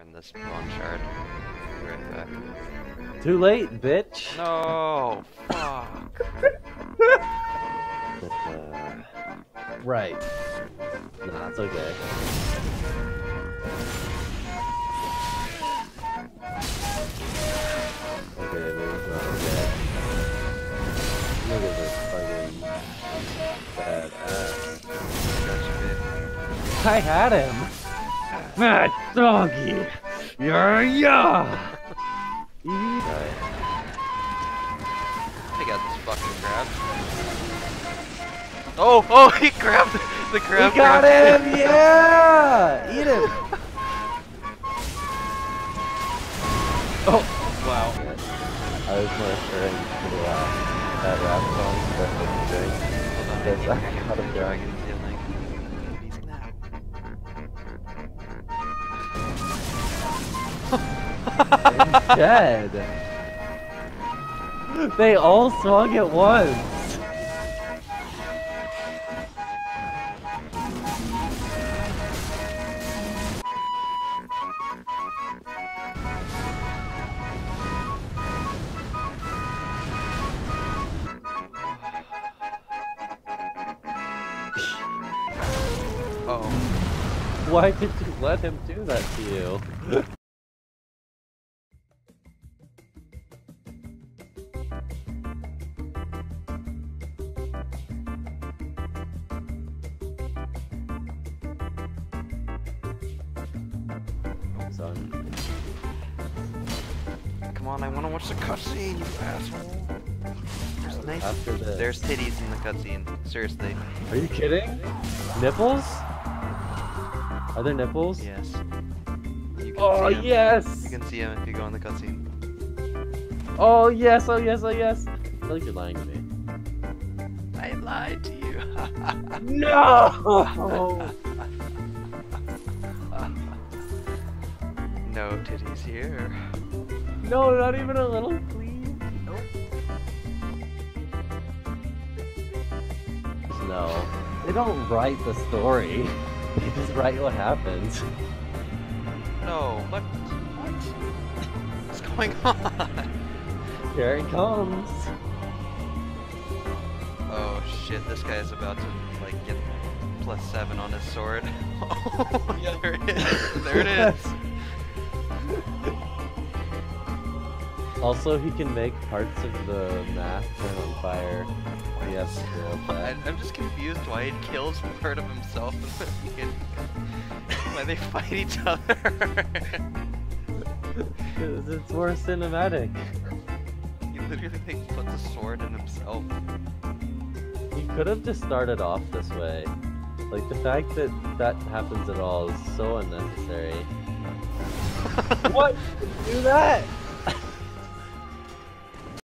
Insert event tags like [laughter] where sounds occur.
in this bone shard. Right back. Too late, bitch. No! Fuck! But, [laughs] uh, right. Nah, it's okay. Okay, there's not okay. Look at this fucking badass. I had him! Mad doggy! Yeah, yeah! I got this fucking crab. Oh! Oh! [laughs] He grabbed the crab! We got grabbed him! Yeah! Eat him! [laughs] Oh! Wow. I was more referring to uh, that rap song, Perfect Drink. Hold on, Because I I got got the him dragon Dead! They all swung at once! Oh. Why did you let him do that to you? [laughs] Come on, I wanna watch the cutscene, you asshole! There's nice. After this. There's titties in the cutscene. Seriously. Are you kidding? Nipples? Are there nipples? Yes. You can Oh yes! You can see him if you go in the cutscene. Oh yes! Oh yes! Oh yes! I feel like you're lying to me. I lied to you. [laughs] No! [laughs] titties here. no, not even a little, please. No, they don't write the story. [laughs] They just write what happens. No, what? What? What's going [laughs] on? Here it comes. Oh shit, this guy is about to like get plus seven on his sword. [laughs] Oh, there it is. There it is. Also, he can make parts of the map turn on fire. He has to do I, that. I'm just confused why he kills part of himself and [laughs] why they fight each other. it's more cinematic. he literally like, puts a sword in himself. He could have just started off this way. Like the fact that that happens at all is so unnecessary. [laughs] what? Do that?